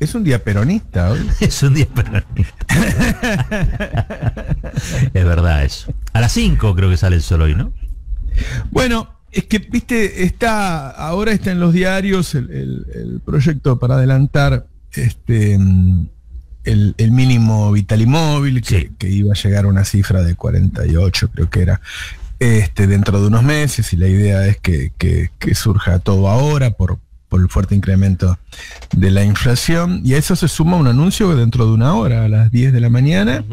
es un día peronista hoy. es un día peronista. es verdad eso. A las 5 creo que sale el sol hoy, ¿no? Bueno, es que, viste, está, ahora está en los diarios el, proyecto para adelantar este el, mínimo vital y que, que, iba a llegar a una cifra de 48, creo que era, este, dentro de unos meses, y la idea es que, surja todo ahora por, el fuerte incremento de la inflación, y a eso se suma un anuncio dentro de una hora, a las 10 de la mañana,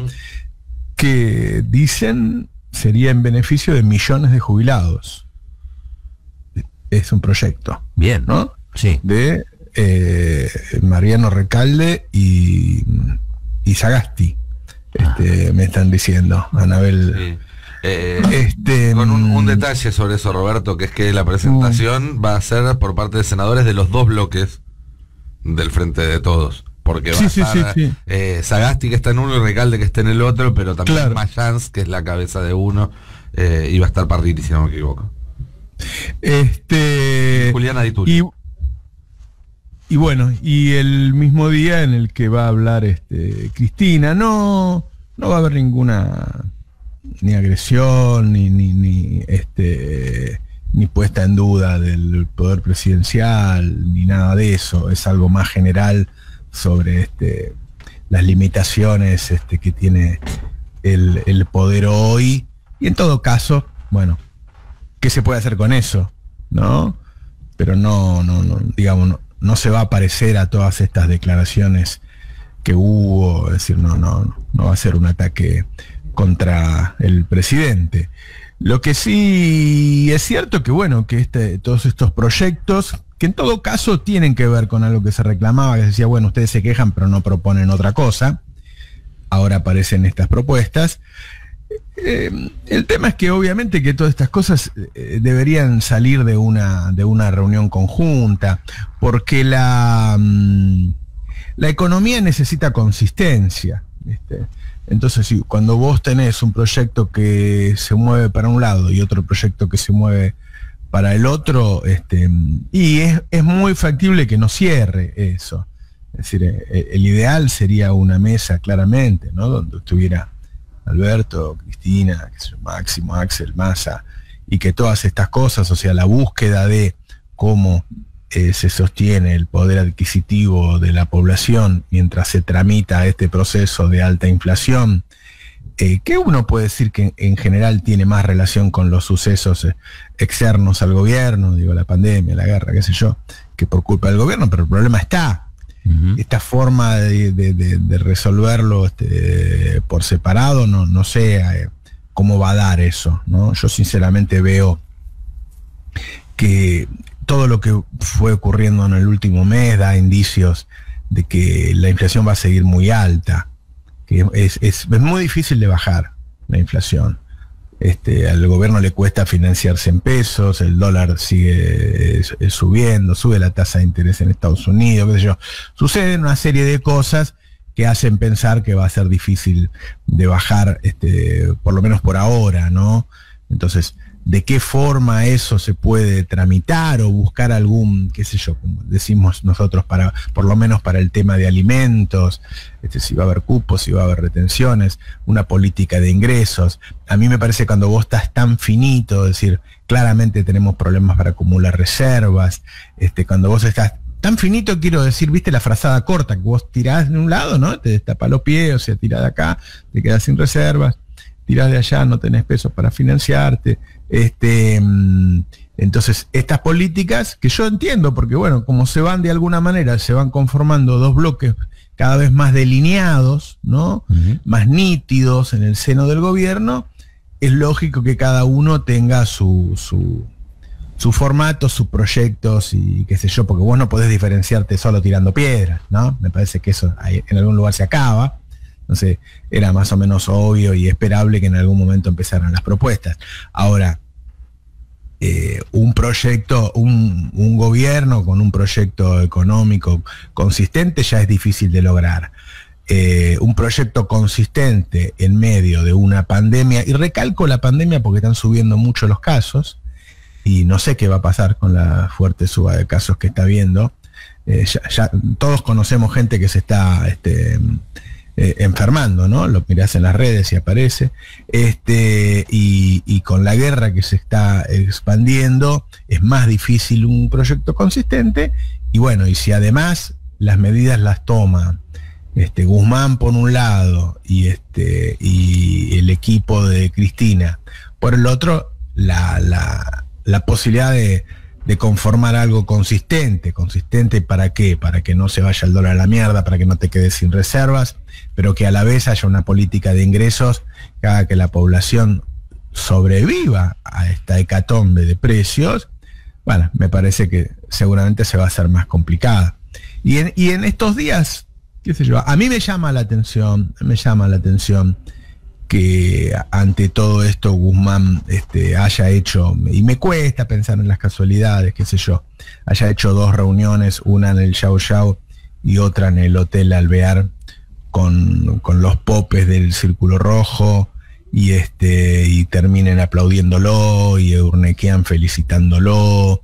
que dicen sería en beneficio de millones de jubilados. Es un proyecto. Bien. ¿No? Sí. De eh, Mariano Recalde y, y Sagasti. Este, me están diciendo, Anabel. Eh, este, con un, mm, detalle sobre eso, Roberto, que es que la presentación va a ser por parte de senadores de los dos bloques del Frente de Todos. Porque va a estar eh, Sagasti que está en uno y Recalde que está en el otro, pero también Mayans, que es la cabeza de uno, eh, y va a estar Parriti, si no me equivoco. Este, Juliana y, y, bueno, y el mismo día en el que va a hablar este, Cristina, no, no va a haber ninguna ni agresión, ni, ni, ni, este, ni puesta en duda del poder presidencial, ni nada de eso. Es algo más general sobre este, las limitaciones este, que tiene el, poder hoy. Y en todo caso, bueno, ¿qué se puede hacer con eso? ¿No? Pero no, no, no digamos, no, no se va a parecer a todas estas declaraciones que hubo, es decir, no, no, no va a ser un ataque contra el presidente. Lo que sí es cierto que, bueno, que este, todos estos proyectos, que en todo caso tienen que ver con algo que se reclamaba, que decía, bueno, ustedes se quejan pero no proponen otra cosa, ahora aparecen estas propuestas. Eh, el tema es que obviamente que todas estas cosas eh, deberían salir de una, de una reunión conjunta, porque la, mm, la economía necesita consistencia. Entonces, cuando vos tenés un proyecto que se mueve para un lado y otro proyecto que se mueve para el otro, este, y es, muy factible que no cierre eso. Es decir, eh, eh, el, ideal sería una mesa claramente, ¿no? Donde estuviera Alberto, Cristina, Máximo, Axel, Massa, y que todas estas cosas, o sea, la búsqueda de cómo eh, se sostiene el poder adquisitivo de la población mientras se tramita este proceso de alta inflación, eh, que uno puede decir que en general tiene más relación con los sucesos eh, externos al gobierno, digo, la pandemia, la guerra, qué sé yo, que por culpa del gobierno, pero el problema está. Esta forma de, resolverlo este, por separado, no, no sé cómo va a dar eso. ¿no? Yo sinceramente veo que todo lo que fue ocurriendo en el último mes da indicios de que la inflación va a seguir muy alta, que es, muy difícil de bajar la inflación. Este, al gobierno le cuesta financiarse en pesos, el dólar sigue subiendo, sube la tasa de interés en Estados Unidos, qué sé yo. Suceden una serie de cosas que hacen pensar que va a ser difícil de bajar, este, por lo menos por ahora, ¿no? Entonces, de qué forma eso se puede tramitar o buscar algún, qué sé yo, como decimos nosotros, para, por lo menos para el tema de alimentos, este, si va a haber cupos, si va a haber retenciones, una política de ingresos. A mí me parece cuando vos estás tan finito, es decir, claramente tenemos problemas para acumular reservas, este, cuando vos estás tan finito, quiero decir, viste la frazada corta, que vos tirás de un lado, ¿no? Te destapa los pies, o sea, tirás de acá, te quedas sin reservas, tirás de allá, no tenés pesos para financiarte este, mm, entonces, estas políticas, que yo entiendo, porque bueno, como se van de alguna manera, se van conformando dos bloques cada vez más delineados, ¿no? Más nítidos en el seno del gobierno, es lógico que cada uno tenga su, su, su formato, sus proyectos y qué sé yo, porque vos no podés diferenciarte solo tirando piedras, ¿no? Me parece que eso en algún lugar se acaba. Entonces era más o menos obvio y esperable que en algún momento empezaran las propuestas. Ahora, eh, un proyecto, un, gobierno con un proyecto económico consistente ya es difícil de lograr. Eh, un proyecto consistente en medio de una pandemia, y recalco la pandemia porque están subiendo mucho los casos, y no sé qué va a pasar con la fuerte suba de casos que está viendo, ya, todos conocemos gente que se está este, enfermando, ¿no? Lo mirás en las redes y aparece. Este, y, y, con la guerra que se está expandiendo, es más difícil un proyecto consistente. Y bueno, y si además las medidas las toma este, Guzmán por un lado y, este, y el equipo de Cristina por el otro, la, la, posibilidad de, de, conformar algo consistente. ¿Consistente para qué? Para que no se vaya el dólar a la mierda, para que no te quedes sin reservas, pero que a la vez haya una política de ingresos que haga que la población sobreviva a esta hecatombe de precios. Bueno, me parece que seguramente se va a hacer más complicada. Y en, y en estos días a mí me llama la atención, me llama la atención que ante todo esto Guzmán este, haya hecho, y me cuesta pensar en las casualidades, qué sé yo, haya hecho dos reuniones, una en el Yao Yao y otra en el Hotel Alvear, con, los popes del Círculo Rojo, y este, y terminen aplaudiéndolo, y Urnequian felicitándolo,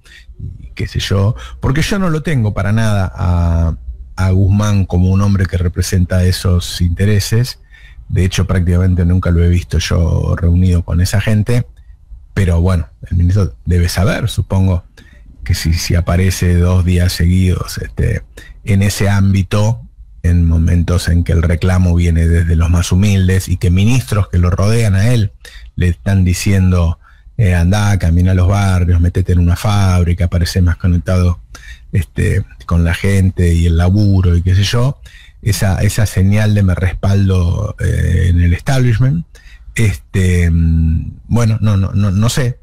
y qué sé yo, porque yo no lo tengo para nada a, a Guzmán como un hombre que representa esos intereses. De hecho, prácticamente nunca lo he visto yo reunido con esa gente. Pero bueno, el ministro debe saber, supongo, que si, aparece dos días seguidos este, en ese ámbito, en momentos en que el reclamo viene desde los más humildes y que ministros que lo rodean a él le están diciendo, eh, anda, camina a los barrios, métete en una fábrica, aparece más conectado este, con la gente y el laburo y qué sé yo, esa, esa señal de me respaldo eh, en el establishment. Este, mm, bueno, no, no, no, no sé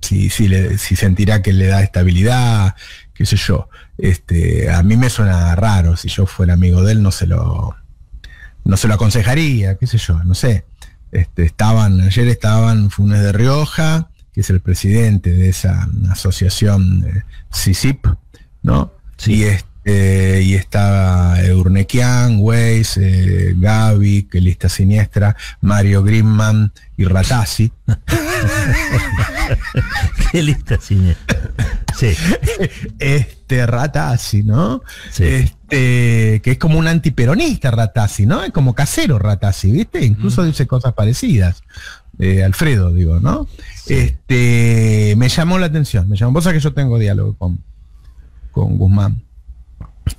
si, si, le, si sentirá que le da estabilidad, qué sé yo. Este, a mí me suena raro, si yo fuera amigo de él no se lo, no se lo aconsejaría, qué sé yo, no sé. Este, estaban, ayer estaban Funes de Rioja, que es el presidente de esa asociación eh, CICIP, ¿no? Sí. Y, este, y estaba Urnequian, Weiss, eh, Gaby, que lista siniestra, Mario Grimman y Ratazzi. Qué lista siniestra. Sí. Este Ratazzi, ¿no? Sí. Este, que es como un antiperonista Ratazzi, ¿no? Es como casero Ratazzi, ¿viste? Incluso mm. dice cosas parecidas. Eh, Alfredo, digo, ¿no? Este, me llamó la atención, me llamó, vos que yo tengo diálogo con, con Guzmán.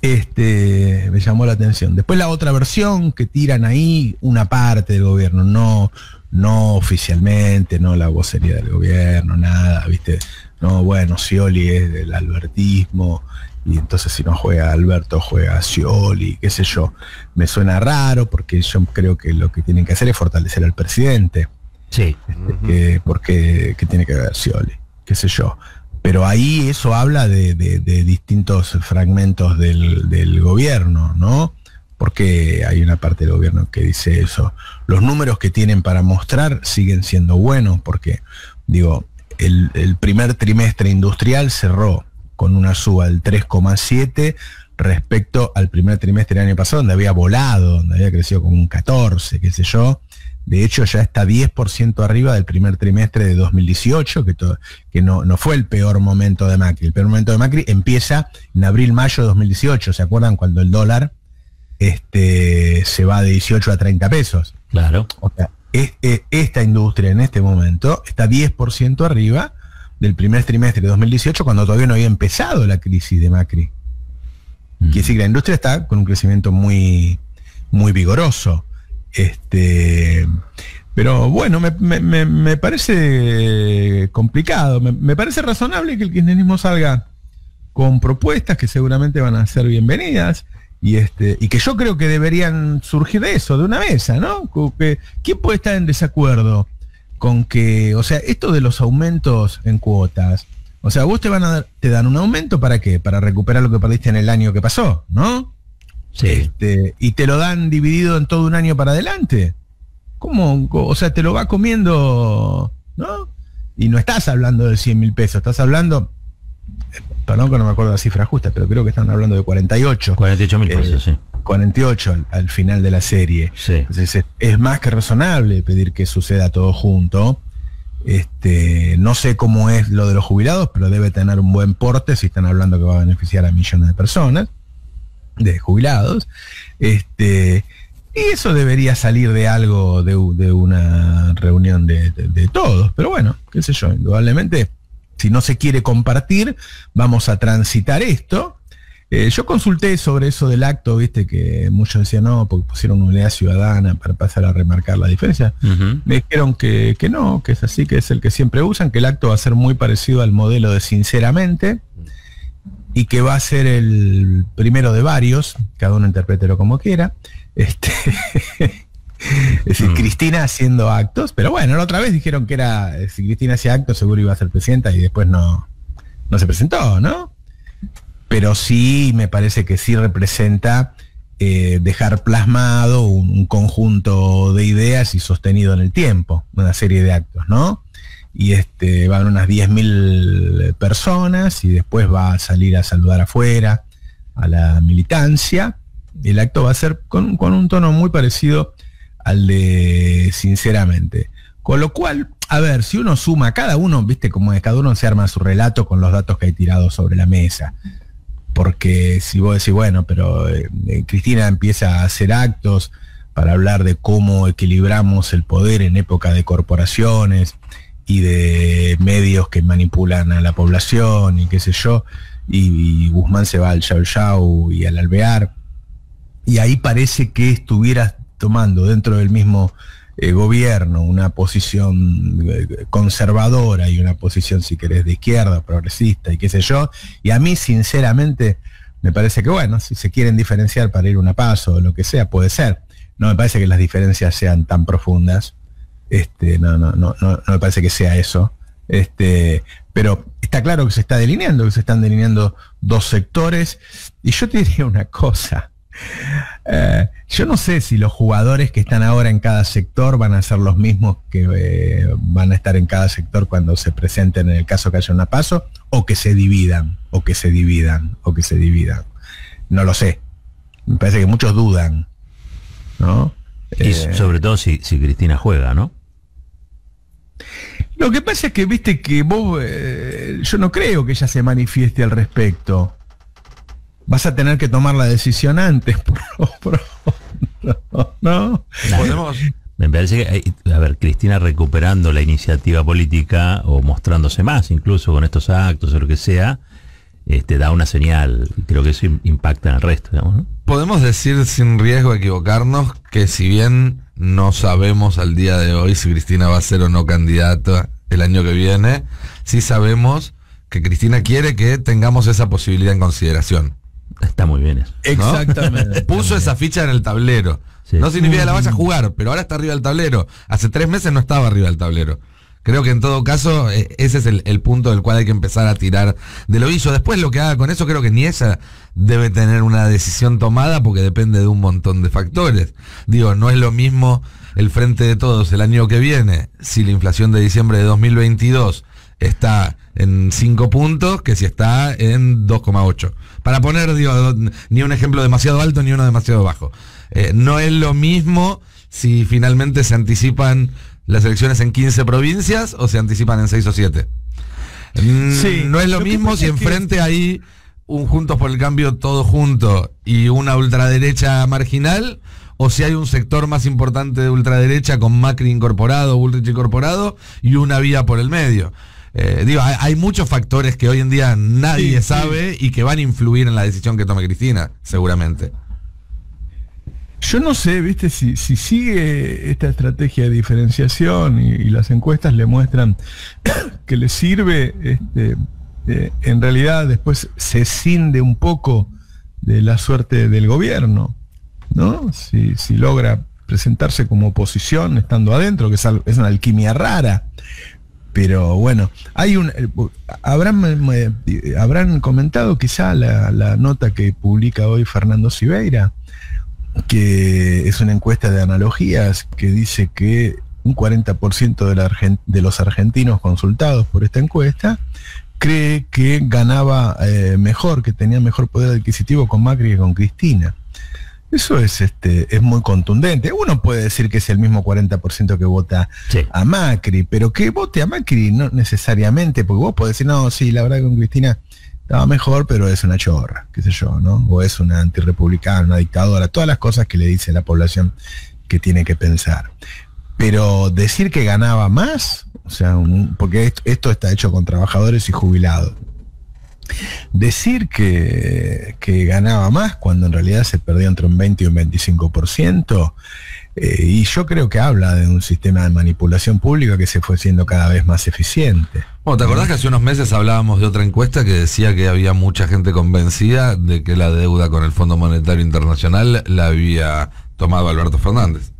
Este, me llamó la atención. Después la otra versión que tiran ahí una parte del gobierno, no, no oficialmente, no la vocería del gobierno, nada, ¿viste? No, bueno, Scioli es del albertismo, y entonces si no juega Alberto, juega Scioli, qué sé yo. Me suena raro porque yo creo que lo que tienen que hacer es fortalecer al presidente. Sí. Este, porque ¿qué tiene que ver Scioli? ¿Qué sé yo? Pero ahí eso habla de, distintos fragmentos del, gobierno, ¿no? Porque hay una parte del gobierno que dice eso. Los números que tienen para mostrar siguen siendo buenos, porque, digo, el, primer trimestre industrial cerró con una suba del 3,7 respecto al primer trimestre del año pasado, donde había volado, donde había crecido como un 14, qué sé yo. De hecho, ya está 10% arriba del primer trimestre de 2018, que, que no, no, fue el peor momento de Macri. El peor momento de Macri empieza en abril-mayo de 2018. ¿Se acuerdan cuando el dólar este, se va de 18 a 30 pesos? Claro. O sea, esta industria en este momento está 10% arriba del primer trimestre de 2018, cuando todavía no había empezado la crisis de Macri. Quiere decir que la industria está con un crecimiento muy, muy vigoroso. Este, pero bueno, me, parece complicado, me, parece razonable que el kirchnerismo salga con propuestas que seguramente van a ser bienvenidas y, este, y que yo creo que deberían surgir de eso, de una mesa, ¿no? ¿Quién puede estar en desacuerdo con que, o sea, esto de los aumentos en cuotas, o sea, vos te van a dar, te dan un aumento para qué? Para recuperar lo que perdiste en el año que pasó, ¿no? Este, y te lo dan dividido en todo un año para adelante. ¿Cómo? O sea, te lo va comiendo, ¿no? Y no estás hablando de 100 mil pesos, estás hablando, perdón que no me acuerdo la cifra justa, pero creo que están hablando de 48. 48 mil pesos, sí. 48 al, final de la serie. Sí. Entonces es, más que razonable pedir que suceda todo junto. Este, no sé cómo es lo de los jubilados, pero debe tener un buen porte si están hablando que va a beneficiar a millones de personas, de jubilados. Este, y eso debería salir de algo, de, una reunión de, todos. Pero bueno, qué sé yo, indudablemente, si no se quiere compartir, vamos a transitar esto. Eh, yo consulté sobre eso del acto, viste, que muchos decían no, porque pusieron una unidad ciudadana para pasar a remarcar la diferencia. Me dijeron que, que, no, que es así, que es el que siempre usan, que el acto va a ser muy parecido al modelo de Sinceramente y que va a ser el primero de varios, cada uno interprételo como quiera. Este, es decir, mm. Cristina haciendo actos, pero bueno, la otra vez dijeron que era, si Cristina hacía actos seguro iba a ser presidenta y después no, no se presentó, ¿no? Pero sí me parece que sí representa eh, dejar plasmado un, conjunto de ideas y sostenido en el tiempo, una serie de actos, ¿no? Y este, van unas 10.000 personas y después va a salir a saludar afuera a la militancia el acto va a ser con, un tono muy parecido al de sinceramente. Con lo cual, a ver, si uno suma, cada uno, viste, como cada uno se arma su relato con los datos que hay tirados sobre la mesa. Porque si vos decís, bueno, pero eh, Cristina empieza a hacer actos para hablar de cómo equilibramos el poder en época de corporaciones y de medios que manipulan a la población y qué sé yo, y, Guzmán se va al Yao Yao y al Alvear y ahí parece que estuviera tomando dentro del mismo eh, gobierno una posición eh, conservadora y una posición, si querés, de izquierda, progresista y qué sé yo. Y a mí, sinceramente, me parece que, bueno, si se quieren diferenciar para ir una paso o lo que sea, puede ser. No me parece que las diferencias sean tan profundas. Este, no, no, no, no, no me parece que sea eso. Este, pero está claro que se está delineando, que se están delineando dos sectores. Y yo te diría una cosa. Eh, yo no sé si los jugadores que están ahora en cada sector van a ser los mismos que eh, van a estar en cada sector cuando se presenten en el caso que haya una paso, o que se dividan, o que se dividan, o que se dividan. No lo sé. Me parece que muchos dudan. ¿no? Y eh, sobre todo si, si, Cristina juega, ¿no? Lo que pasa es que, viste, que vos, yo no creo que ella se manifieste al respecto vas a tener que tomar la decisión antes. no, Me parece que, a ver, Cristina recuperando la iniciativa política o mostrándose más incluso con estos actos o lo que sea, este, da una señal. Creo que eso impacta en el resto, Podemos decir sin riesgo de equivocarnos que si bien no sabemos al día de hoy si Cristina va a ser o no candidata el año que viene, sí sabemos que Cristina quiere que tengamos esa posibilidad en consideración. Está muy bien eso. Exactamente. Puso esa ficha en el tablero. No significa que la vaya a jugar, pero ahora está arriba del tablero. Hace tres meses no estaba arriba del tablero. Creo que en todo caso eh, ese es el, punto del cual hay que empezar a tirar de lo hizo. Después lo que haga con eso creo que ni ella debe tener una decisión tomada porque depende de un montón de factores. Digo, no es lo mismo el frente de todos el año que viene si la inflación de diciembre de 2022 está en 5 puntos que si está en 2,8. Para poner, digo, ni un ejemplo demasiado alto ni uno demasiado bajo. Eh, no es lo mismo si finalmente se anticipan las elecciones en 15 provincias o se anticipan en 6 o 7. Mm, no es lo, mismo si enfrente hay un Juntos por el Cambio todo junto y una ultraderecha marginal o si hay un sector más importante de ultraderecha con Macri incorporado, Bullrich incorporado y una vía por el medio. Eh, digo, hay, muchos factores que hoy en día nadie sabe y que van a influir en la decisión que tome Cristina, seguramente. Yo no sé, viste, si, sigue esta estrategia de diferenciación y, las encuestas le muestran que le sirve, este, eh, en realidad después se cinde un poco de la suerte del gobierno, ¿no? Si, logra presentarse como oposición estando adentro, que es una alquimia rara. Pero bueno, hay un. Eh, habrán, eh, habrán comentado quizá la, nota que publica hoy Fernando Siveira, que es una encuesta de analogías que dice que un 40% de, de los argentinos consultados por esta encuesta cree que ganaba eh, mejor, que tenía mejor poder adquisitivo con Macri que con Cristina. Eso es, este, es muy contundente. Uno puede decir que es el mismo 40% que vota a Macri, pero que vote a Macri no necesariamente, porque vos podés decir, no, sí, la verdad que con Cristina estaba mejor, pero es una chorra, qué sé yo, ¿no? O es una antirrepublicana, una dictadora, todas las cosas que le dice la población que tiene que pensar. Pero decir que ganaba más, o sea, porque esto está hecho con trabajadores y jubilados Decir que, ganaba más cuando en realidad se perdió entre un 20 y un 25%, eh, y yo creo que habla de un sistema de manipulación pública que se fue siendo cada vez más eficiente. Bueno, ¿te acordás que hace unos meses hablábamos de otra encuesta que decía que había mucha gente convencida de que la deuda con el Fondo Monetario Internacional la había tomado Alberto Fernández?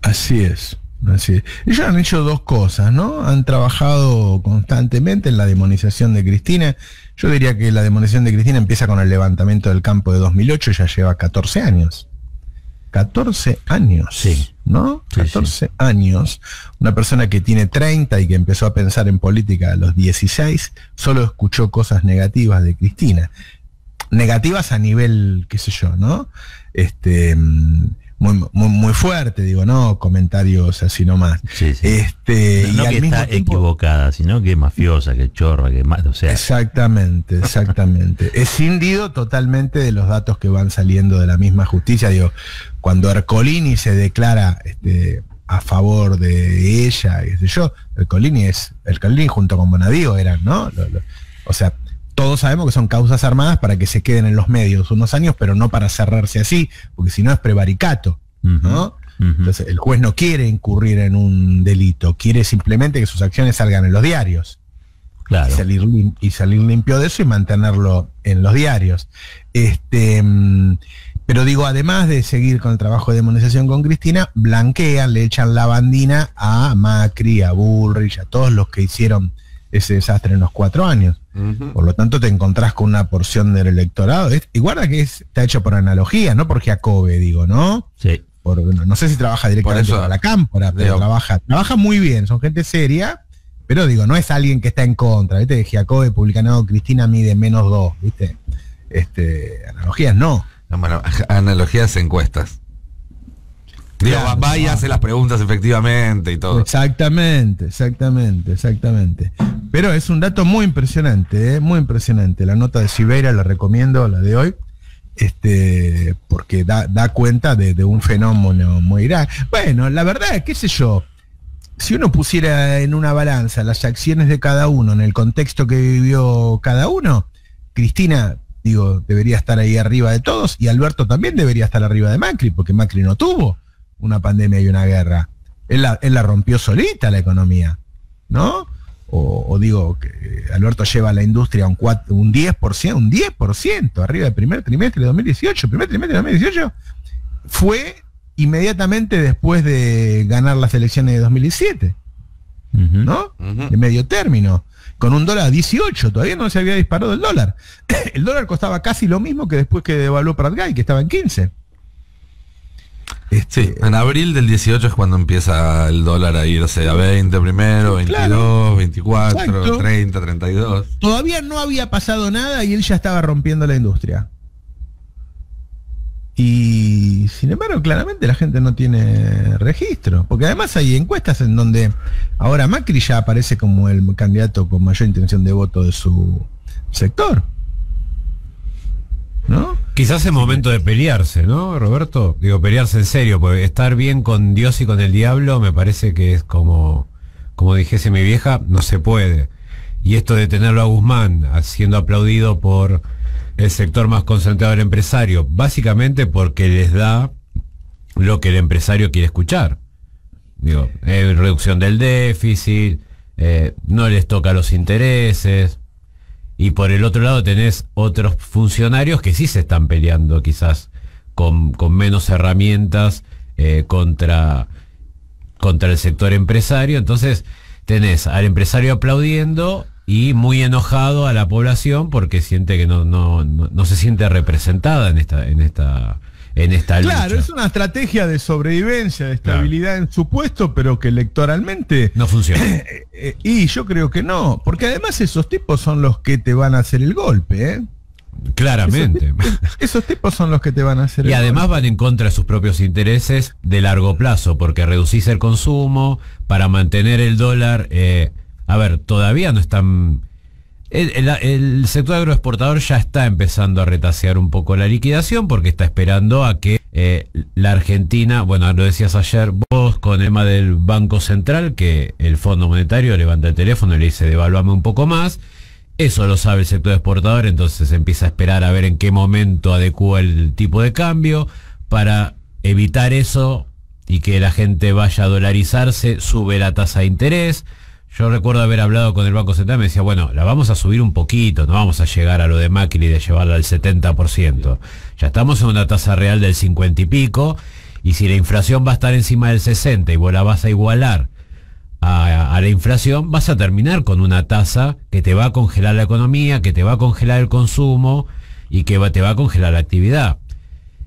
Así es. Así Ellos han hecho dos cosas, ¿no? Han trabajado constantemente en la demonización de Cristina. Yo diría que la demonización de Cristina empieza con el levantamiento del campo de 2008 y ya lleva 14 años. 14 años, sí. ¿no? 14 años. Una persona que tiene 30 y que empezó a pensar en política a los 16, solo escuchó cosas negativas de Cristina. Negativas a nivel, qué sé yo, ¿no? Este, muy, muy, fuerte, digo, no comentarios así nomás. Este, no, que está equivocada, sino que mafiosa, que chorra, que o sea. Exactamente, exactamente. es cindido totalmente de los datos que van saliendo de la misma justicia. Digo, cuando Ercolini se declara este, a favor de ella, qué sé yo, Ercolini es, Ercolini junto con Bonadío eran, ¿no? o sea, todos sabemos que son causas armadas para que se queden en los medios unos años, pero no para cerrarse así, porque si no es prevaricato, ¿no? Entonces el juez no quiere incurrir en un delito, quiere simplemente que sus acciones salgan en los diarios. Claro. Y, salir, y salir limpio de eso y mantenerlo en los diarios. Este, mm, pero digo, además de seguir con el trabajo de demonización con Cristina, blanquean, le echan la bandina a Macri, a Bullrich, a todos los que hicieron ese desastre en los cuatro años. Por lo tanto, te encontrás con una porción del electorado. y guarda que está hecho por analogía, no por Jacobe, digo, ¿no? Sí. no, sé si trabaja directamente para la cámpora, pero trabaja, trabaja muy bien, son gente seria, pero digo, no es alguien que está en contra, ¿viste? De Jacobe, publicano Cristina mide menos dos, ¿viste? Este, analogías no. no bueno, analogías encuestas. Digo, vaya, ah. hace las preguntas efectivamente y todo. Exactamente, exactamente, exactamente. Pero es un dato muy impresionante, ¿eh? muy impresionante. La nota de Siberia la recomiendo, la de hoy, este, porque da, cuenta de, un fenómeno muy grave. Bueno, la verdad, qué sé yo, si uno pusiera en una balanza las acciones de cada uno en el contexto que vivió cada uno, Cristina, digo, debería estar ahí arriba de todos y Alberto también debería estar arriba de Macri, porque Macri no tuvo una pandemia y una guerra. Él la, rompió solita la economía, ¿no? O, digo, que Alberto lleva a la industria un, 4, un 10%, un 10% arriba del primer trimestre de 2018, primer trimestre de 2018, fue inmediatamente después de ganar las elecciones de 2017, ¿no? De medio término, con un dólar a 18, todavía no se había disparado el dólar. el dólar costaba casi lo mismo que después que devaluó Prat que estaba en 15. Este, sí, en abril del 18 es cuando empieza el dólar a irse a 20 primero, 22, 24, 30, 32. Todavía no había pasado nada y él ya estaba rompiendo la industria. Y sin embargo, claramente la gente no tiene registro, porque además hay encuestas en donde ahora Macri ya aparece como el candidato con mayor intención de voto de su sector. ¿No? Quizás es momento de pelearse, ¿no, Roberto? Digo, pelearse en serio, porque estar bien con Dios y con el diablo me parece que es como, como dijese mi vieja, no se puede. Y esto de tenerlo a Guzmán siendo aplaudido por el sector más concentrado del empresario, básicamente porque les da lo que el empresario quiere escuchar. Digo, eh, reducción del déficit, eh, no les toca los intereses, y por el otro lado tenés otros funcionarios que sí se están peleando quizás con, menos herramientas eh, contra, contra el sector empresario. Entonces tenés al empresario aplaudiendo y muy enojado a la población porque siente que no, no, no se siente representada en esta, en esta en esta lucha. Claro, es una estrategia de sobrevivencia, de estabilidad en su puesto, pero que electoralmente... No funciona. Eh, y yo creo que no, porque además esos tipos son los que te van a hacer el golpe, ¿eh? Claramente. Esos, tipos son los que te van a hacer. Y además van en contra de sus propios intereses de largo plazo, porque reducís el consumo para mantener el dólar. Eh, a ver, todavía no están. El, sector agroexportador ya está empezando a retasear un poco la liquidación porque está esperando a que eh, la Argentina, bueno, lo decías ayer vos con el tema del Banco Central, que el Fondo Monetario levanta el teléfono y le dice devaluame un poco más eso lo sabe el sector exportador, entonces empieza a esperar a ver en qué momento adecua el tipo de cambio. Para evitar eso y que la gente vaya a dolarizarse, sube la tasa de interés. Yo recuerdo haber hablado con el Banco Central y me decía, bueno, la vamos a subir un poquito, no vamos a llegar a lo de Macri de llevarla al 70%. Ya estamos en una tasa real del 50 y pico, y si la inflación va a estar encima del 60 y vos la vas a igualar a, la inflación, vas a terminar con una tasa que te va a congelar la economía, que te va a congelar el consumo y que te va a congelar la actividad.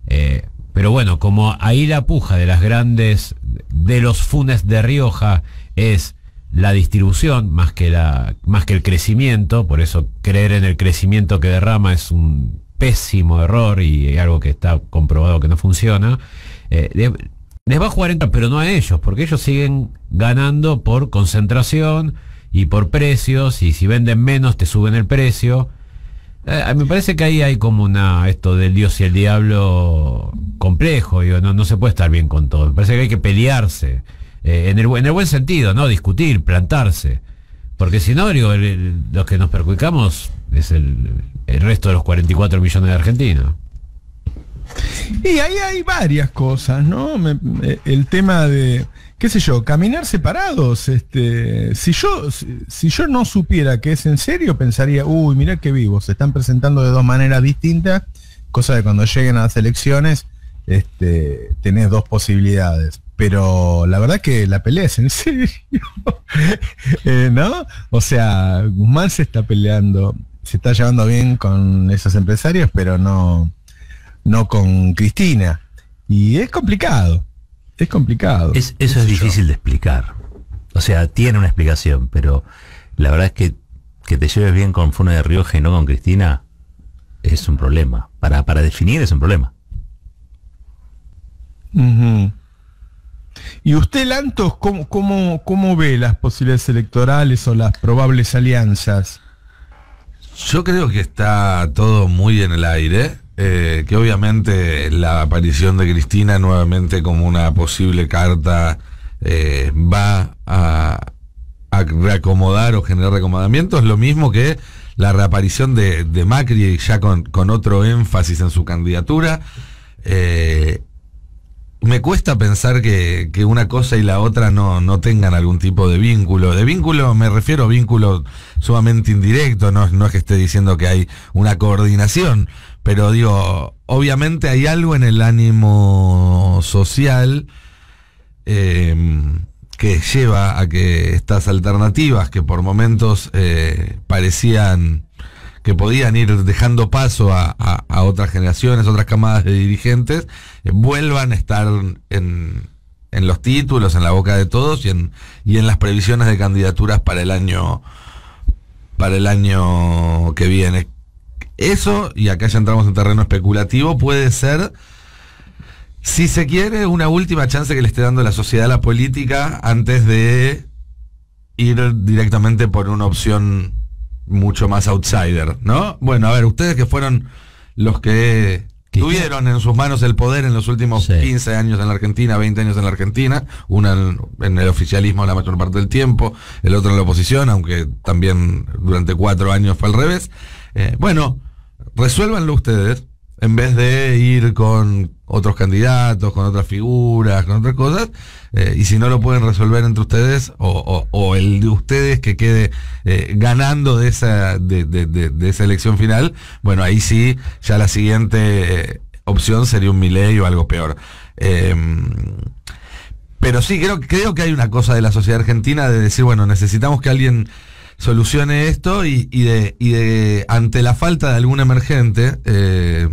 Eh, pero bueno, como ahí la puja de las grandes, de los funes de Rioja es la distribución más que, la, más que el crecimiento, por eso creer en el crecimiento que derrama es un pésimo error y algo que está comprobado que no funciona. Eh, les va a jugar en pero no a ellos, porque ellos siguen ganando por concentración y por precios, y si venden menos te suben el precio. Eh, me parece que ahí hay como una, esto del Dios y el diablo complejo, no, no se puede estar bien con todo. Me parece que hay que pelearse, eh, en, el, en, el, buen sentido, ¿no? Discutir, plantarse. Porque si no, digo, los que nos perjudicamos es el, resto de los 44 millones de argentinos. Y ahí hay varias cosas, ¿no? el tema de, qué sé yo, caminar separados. Este, si yo, si, yo no supiera que es en serio, pensaría, uy, mira qué vivos, se están presentando de dos maneras distintas, cosa de cuando lleguen a las elecciones, este, tenés dos posibilidades. Pero la verdad que la pelea es en serio, eh, ¿no? O sea, Guzmán se está peleando, se está llevando bien con esos empresarios, pero no, no con Cristina. Y es complicado, es complicado. eso es difícil de explicar. O sea, tiene una explicación, pero la verdad es que que te lleves bien con Funa de Rioja y no con Cristina es un problema. Para, para definir es un problema. ¿Y usted, Lantos, cómo, cómo, cómo ve las posibilidades electorales o las probables alianzas? Yo creo que está todo muy en el aire. Eh, que obviamente la aparición de Cristina nuevamente como una posible carta eh, va a, reacomodar o generar reacomodamientos, lo mismo que la reaparición de, Macri ya con, otro énfasis en su candidatura. Eh, me cuesta pensar que, una cosa y la otra no, no, tengan algún tipo de vínculo. De vínculo me refiero a vínculo sumamente indirecto, no, no es que esté diciendo que hay una coordinación, pero digo, obviamente hay algo en el ánimo social em, que lleva a que estas alternativas que por momentos eh, parecían que podían ir dejando paso a, otras generaciones, otras camadas de dirigentes, eh, vuelvan a estar en, en, los títulos, en la boca de todos y en, y en las previsiones de candidaturas para el año para el año que viene. Eso, y acá ya entramos en terreno especulativo, puede ser, si se quiere, una última chance que le esté dando la sociedad a la política antes de ir directamente por una opción mucho más outsider, ¿no? Bueno, a ver, ustedes que fueron los que tuvieron en sus manos el poder en los últimos 15 años en la Argentina, 20 años en la Argentina, una en, el oficialismo la mayor parte del tiempo, el otro en la oposición, aunque también durante cuatro años fue al revés. Eh, bueno, resuélvanlo ustedes en vez de ir con otros candidatos, con otras figuras, con otras cosas, eh, y si no lo pueden resolver entre ustedes, o, el de ustedes que quede eh, ganando de esa, de, esa elección final, bueno, ahí sí, ya la siguiente opción sería un Milei o algo peor. Em, pero sí, creo, creo que hay una cosa de la sociedad argentina de decir, bueno, necesitamos que alguien solucione esto y, de, y de, ante la falta de algún emergente, eh,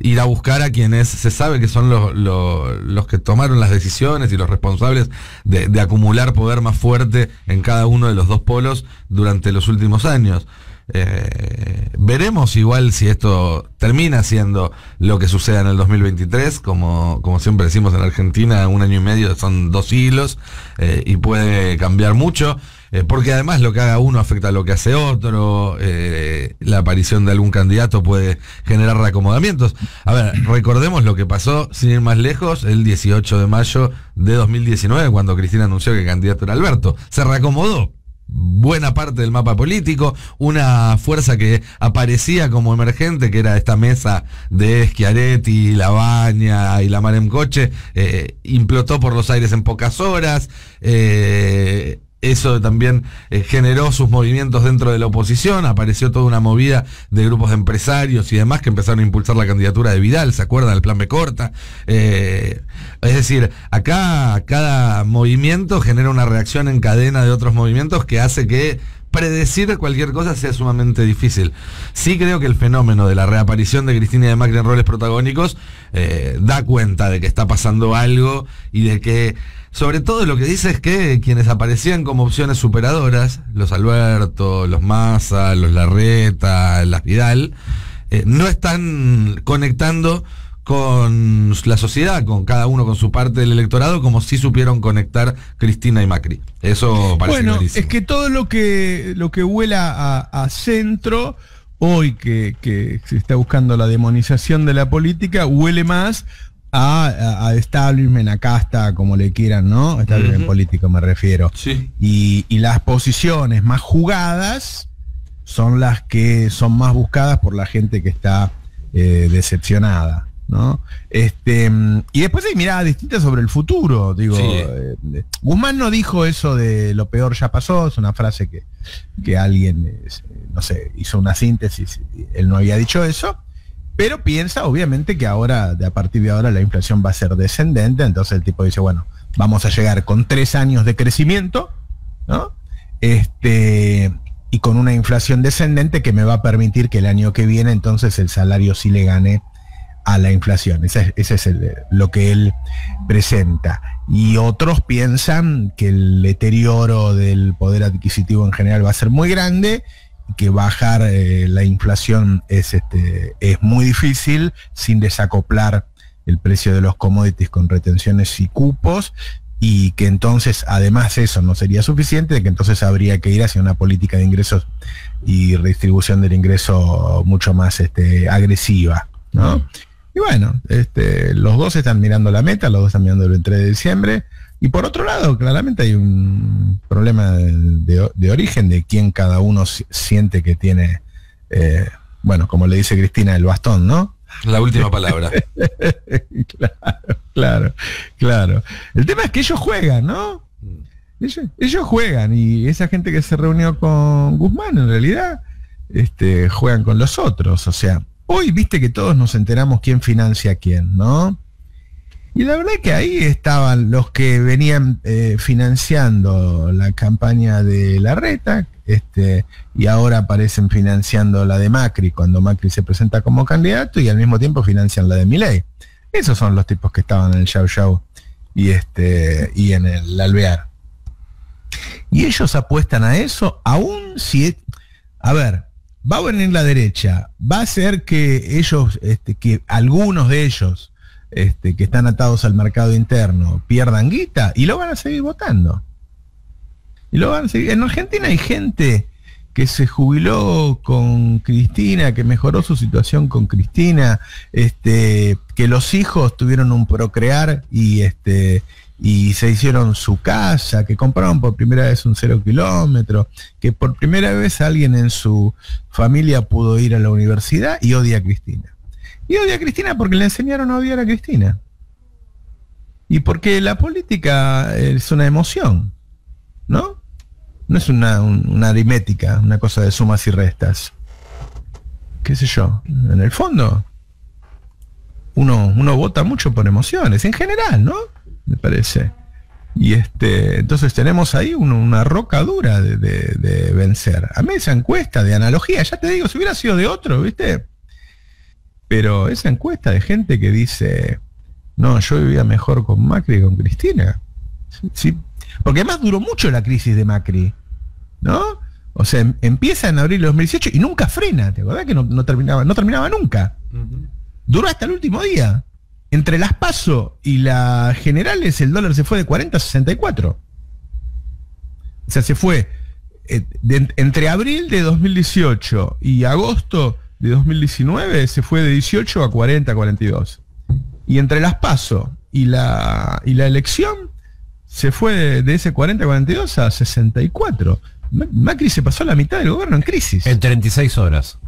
ir a buscar a quienes se sabe que son los, los, que tomaron las decisiones y los responsables de, acumular poder más fuerte en cada uno de los dos polos durante los últimos años. Eh, veremos igual si esto termina siendo lo que suceda en el 2023, como, como siempre decimos en Argentina, un año y medio son dos siglos eh, y puede cambiar mucho. Eh, porque además lo que haga uno afecta a lo que hace otro, la aparición de algún candidato puede generar reacomodamientos. A ver, recordemos lo que pasó, sin ir más lejos, el 18 de mayo de 2019, cuando Cristina anunció que el candidato era Alberto. Se reacomodó, buena parte del mapa político, una fuerza que aparecía como emergente, que era esta mesa de Schiaretti, Labaña y la Marem Coche, eh, implotó por los aires en pocas horas. Eh, eso también eh, generó sus movimientos dentro de la oposición, apareció toda una movida de grupos de empresarios y demás que empezaron a impulsar la candidatura de Vidal, ¿se acuerdan? El plan B corta. Eh, es decir, acá cada movimiento genera una reacción en cadena de otros movimientos que hace que predecir cualquier cosa sea sumamente difícil. Sí creo que el fenómeno de la reaparición de Cristina y de Macri en roles protagónicos eh, da cuenta de que está pasando algo y de que sobre todo lo que dice es que quienes aparecían como opciones superadoras, los Alberto, los Massa, los Larreta, las Vidal, eh, no están conectando con la sociedad, con cada uno con su parte del electorado, como si supieron conectar Cristina y Macri. Eso parece Bueno, es que todo lo que, lo que huela a, centro, hoy que, que se está buscando la demonización de la política, huele más a, a, establishment, a casta, como le quieran, ¿no? Establishment político me refiero. Sí. Y, y, las posiciones más jugadas son las que son más buscadas por la gente que está eh, decepcionada. ¿no? Este, y después hay miradas distintas sobre el futuro. Digo, eh, Guzmán no dijo eso de lo peor ya pasó, es una frase que, que alguien, no sé, hizo una síntesis, él no había dicho eso. Pero piensa, obviamente, que ahora, a partir de ahora, la inflación va a ser descendente. Entonces el tipo dice, bueno, vamos a llegar con tres años de crecimiento, ¿no? Este, y con una inflación descendente que me va a permitir que el año que viene, entonces, el salario sí le gane a la inflación. Ese, es lo que él presenta. Y otros piensan que el deterioro del poder adquisitivo en general va a ser muy grande que bajar eh, la inflación es, este, es muy difícil sin desacoplar el precio de los commodities con retenciones y cupos y que entonces además eso no sería suficiente, de que entonces habría que ir hacia una política de ingresos y redistribución del ingreso mucho más este, agresiva. ¿no? Y bueno, este, los dos están mirando la meta, los dos están mirando el 23 de diciembre. Y por otro lado, claramente hay un problema de, origen de quién cada uno siente que tiene, eh, bueno, como le dice Cristina, el bastón, ¿no? La última palabra. claro, claro, claro. El tema es que ellos juegan, ¿no? Ellos, ellos, juegan y esa gente que se reunió con Guzmán en realidad este, juegan con los otros. O sea, hoy viste que todos nos enteramos quién financia a quién, ¿no? Y la verdad es que ahí estaban los que venían eh, financiando la campaña de la reta, este, y ahora aparecen financiando la de Macri cuando Macri se presenta como candidato y al mismo tiempo financian la de Milei. Esos son los tipos que estaban en el Show Show y, este, y en el Alvear. Y ellos apuestan a eso, aún si... A ver, va a venir la derecha, va a ser que ellos, este, que algunos de ellos este, que están atados al mercado interno pierdan guita y lo van a seguir votando. Y lo van a seguir. En Argentina hay gente que se jubiló con Cristina, que mejoró su situación con Cristina, este, que los hijos tuvieron un procrear y este y se hicieron su casa, que compraron por primera vez un cero kilómetro, que por primera vez alguien en su familia pudo ir a la universidad y odia a Cristina. Y odia a Cristina porque le enseñaron a odiar a Cristina. Y porque la política es una emoción, ¿no? No es una, aritmética, una cosa de sumas y restas. ¿Qué sé yo? En el fondo, uno, uno vota mucho por emociones, en general, ¿no? Me parece. Y este, entonces tenemos ahí una roca dura de, de, vencer. A mí esa encuesta de analogía, ya te digo, si hubiera sido de otro, ¿viste? Pero esa encuesta de gente que dice, no, yo vivía mejor con Macri que con Cristina. Sí, porque además duró mucho la crisis de Macri, ¿no? O sea, em, empieza en abril de 2018 y nunca frena, ¿te acordás que no, terminaba, no terminaba nunca? Duró hasta el último día. Entre las PASO y las generales el dólar se fue de 40 a 64. O sea, se fue eh, entre abril de 2018 y agosto de 2019 se fue de 18 a 40, 42. Y entre las PASO y la, y la elección se fue de, ese 40 a 42 a 64. Macri se pasó la mitad del gobierno en crisis. En 36 horas.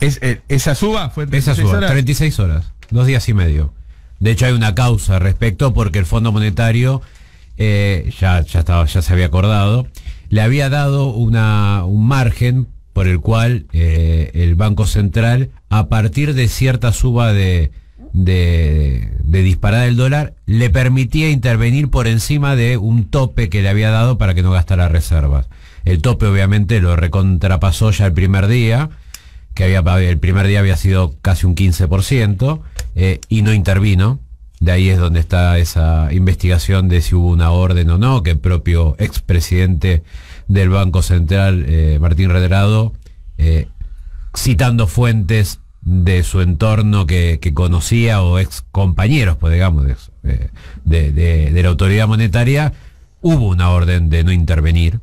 Eh, esa suba fue 36 esa suba, horas. 36 horas, dos días y medio. De hecho hay una causa respecto porque el Fondo Monetario eh, ya, ya, estaba, ya se había acordado, le había dado una, un margen por el cual eh, el Banco Central, a partir de cierta suba de, de, de, disparada del dólar, le permitía intervenir por encima de un tope que le había dado para que no gastara reservas. El tope obviamente lo recontrapasó ya el primer día, que había, el primer día había sido casi un 15%, eh, y no intervino. De ahí es donde está esa investigación de si hubo una orden o no, que el propio expresidente del Banco Central, eh, Martín Redrado, eh, citando fuentes de su entorno que, conocía o ex compañeros, pues digamos, de, de, la autoridad monetaria, hubo una orden de no intervenir.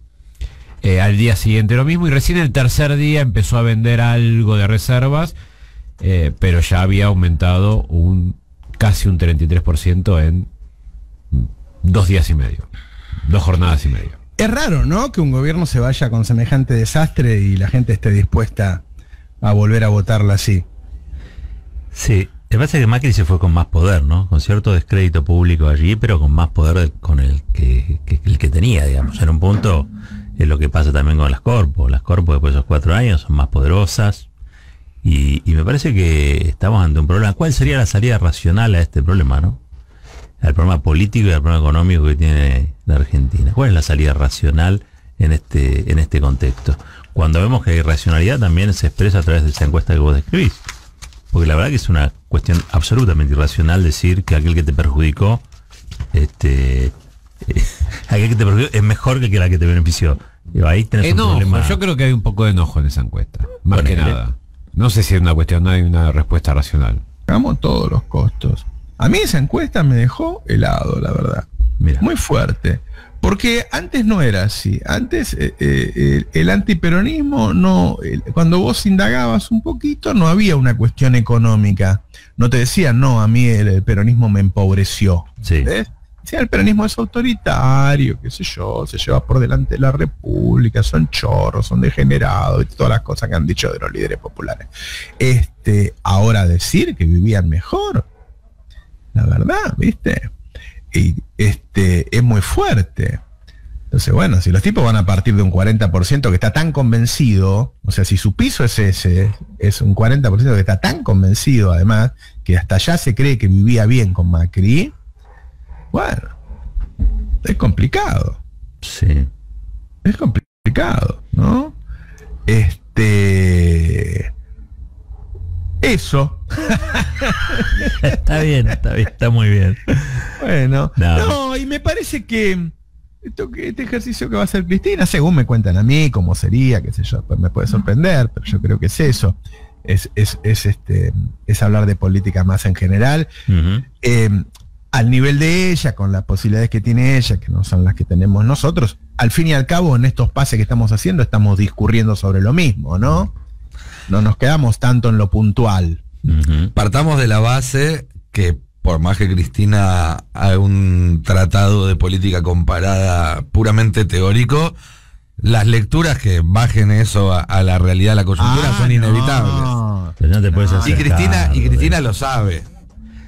Eh, al día siguiente lo mismo y recién el tercer día empezó a vender algo de reservas, pero ya había aumentado un casi un 33% en dos días y medio, dos jornadas y medio. Es raro, ¿no? Que un gobierno se vaya con semejante desastre y la gente esté dispuesta a volver a votarla así. Sí, me parece que Macri se fue con más poder, ¿no? Con cierto descrédito público allí, pero con más poder con el que, el que tenía, digamos. En un punto es lo que pasa también con las corpos. Las corpos después de esos cuatro años son más poderosas, y, me parece que estamos ante un problema. ¿Cuál sería la salida racional a este problema, no? Al problema político y al problema económico que tiene la Argentina. ¿Cuál es la salida racional en este, en este contexto? Cuando vemos que la irracionalidad también se expresa a través de esa encuesta que vos describís. Porque la verdad que es una cuestión absolutamente irracional decir que aquel que te perjudicó, este, aquel que te perjudicó es mejor que la que te benefició. ahí tenés un problema. Yo creo que hay un poco de enojo en esa encuesta. Más que nada. No sé si es una cuestión, no hay una respuesta racional. Hagamos todos los costos. A mí esa encuesta me dejó helado, la verdad. Muy fuerte. Porque antes no era así. Antes eh, eh, el, antiperonismo no. cuando vos indagabas un poquito, no había una cuestión económica. No te decían, no, a mí el, peronismo me empobreció. Sí el peronismo es autoritario, qué sé yo, se lleva por delante la república, son chorros, son degenerados y todas las cosas que han dicho de los líderes populares. Este, ahora decir que vivían mejor, la verdad, ¿viste? Y este, es muy fuerte. Entonces, bueno, si los tipos van a partir de un 40% que está tan convencido, o sea, si su piso es ese, es un 40% que está tan convencido además, que hasta ya se cree que vivía bien con Macri, bueno, es complicado. Sí. Es complicado, ¿no? Este. Eso. está bien, está bien, está muy bien. Bueno, no, y me parece que esto, este ejercicio que va a hacer Cristina, según me cuentan a mí, cómo sería, qué sé yo, pues me puede sorprender, pero yo creo que es eso. Es, es, este, es hablar de política más en general al nivel de ella, con las posibilidades que tiene ella, que no son las que tenemos nosotros, al fin y al cabo en estos pases que estamos haciendo estamos discurriendo sobre lo mismo, ¿no? No nos quedamos tanto en lo puntual. Partamos de la base que por más que Cristina haga un tratado de política comparada puramente teórico, las lecturas que bajen eso a, la realidad de la coyuntura ah, son inevitables. y Cristina, y Cristina lo sabe.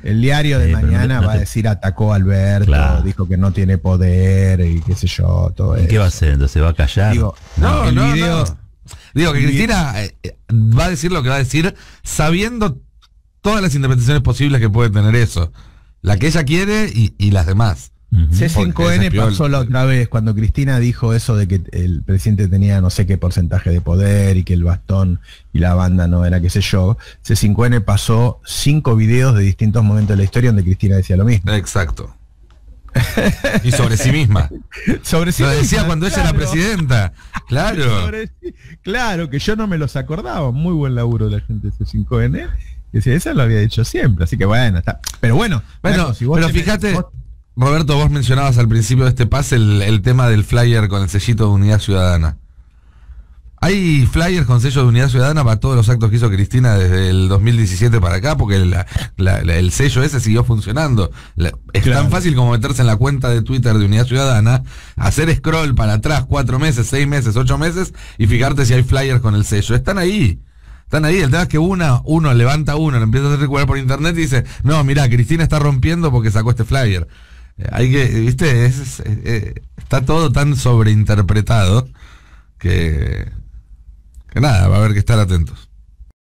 El diario de mañana va a decir atacó a Alberto, dijo que no tiene poder y qué sé yo, todo ¿Y ¿Qué va a hacer? Entonces va a callar. Digo, no, no, Digo que Cristina eh, eh, va a decir lo que va a decir sabiendo todas las interpretaciones posibles que puede tener eso. La que ella quiere y las demás. C5N pasó la otra vez cuando Cristina dijo eso de que el presidente tenía no sé qué porcentaje de poder y que el bastón y la banda no era qué sé yo. C5N pasó cinco videos de distintos momentos de la historia donde Cristina decía lo mismo. Exacto. y sobre sí misma. sobre sí Lo decía cuando ella era presidenta. Claro. claro, que yo no me los acordaba. Muy buen laburo de la gente de C5N. Que esa lo había dicho siempre. Así que bueno, está. Pero bueno, bueno, pero fíjate. Roberto, vos mencionabas al principio de este pase el, tema del flyer con el sellito de unidad ciudadana. Hay flyers con sello de unidad ciudadana para todos los actos que hizo Cristina desde el 2017 para acá, porque el sello ese siguió funcionando. es tan fácil como meterse en la cuenta de Twitter de unidad ciudadana, hacer scroll para atrás cuatro meses, seis meses, ocho meses y fijarte si hay flyers con el sello. Están ahí. Están ahí, el tema es que una, uno levanta uno, lo empieza a recuperar por internet y dice, no, mira, Cristina está rompiendo porque sacó este flyer. Eh, hay que, viste, eh, está todo tan sobreinterpretado que, que nada, va a haber que estar atentos.